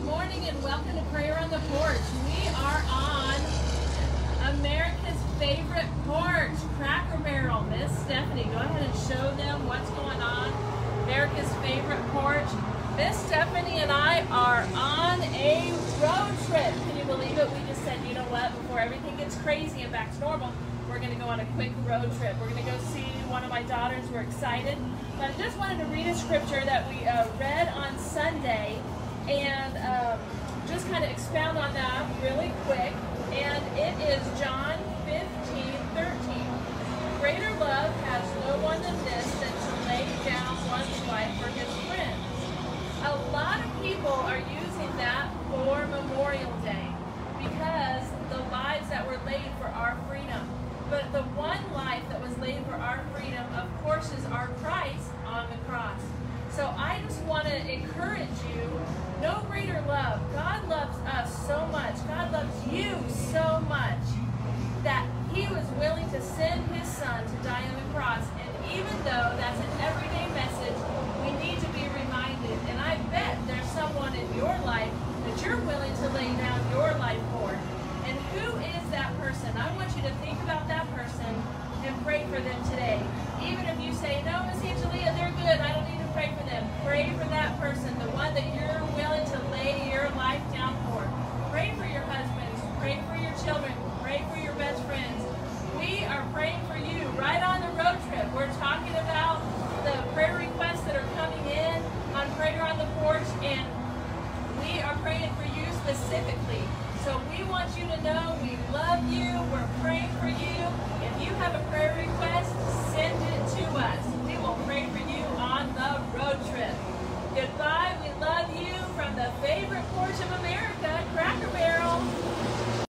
Good morning and welcome to Prayer on the Porch. We are on America's favorite porch, Cracker Barrel. Miss Stephanie, go ahead and show them what's going on. America's favorite porch. Miss Stephanie and I are on a road trip. Can you believe it? We just said, you know what, before everything gets crazy and back to normal, we're going to go on a quick road trip. We're going to go see one of my daughters. We're excited. But I just wanted to read a scripture that we uh, read on Sunday and um, just kind of expound on that really quick. And it is John 15, 13. Greater love has no one than this than to lay down one's life for his friends. A lot of people are using that for Memorial Day because the lives that were laid for our freedom. But the one life that was laid for our freedom, of course, is our Christ on the cross. So I just want to encourage you, no greater love. God loves us so much. God loves you so much that he was willing to send his son to die on the cross. And even though that's an everyday message, we need to be reminded. And I bet there's someone in your life that you're willing to lay down your life for. And who is that person? I want you to think about that person and pray for them today. Even if you say, no, Miss Angelia, they're good. I don't need to pray for them. Pray for that person, the one that you're willing to lay your life down for. Pray for your husbands. Pray for your children. Pray for your best friends. We are praying for you right on the road trip. We're talking about the prayer requests that are coming in on Prayer on the Porch, and we are praying for you specifically. So we want you to know we love you. We're praying for you. If you have a prayer request,